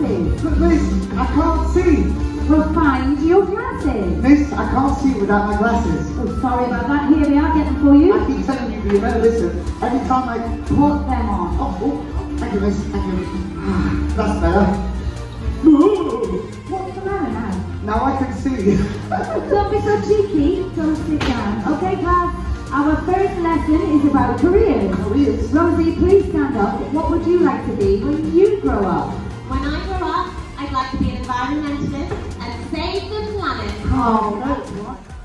glasses. But miss, I can't see. Well, find your glasses. Miss, I can't see without my glasses. Oh, sorry about that. Here they are, get them for you. I keep telling you, but you better listen. Every time I... Put them on. Oh, oh, thank you, miss, thank you. That's better. Ooh, What's the matter now? Now I can see. Oh, don't be so cheeky. Don't sit down. Okay, class. Our first lesson is about careers. Careers? Rosie, please stand up. What would you like to be when you grow up? Like to be an environmentalist and save the planet. Oh, that's what.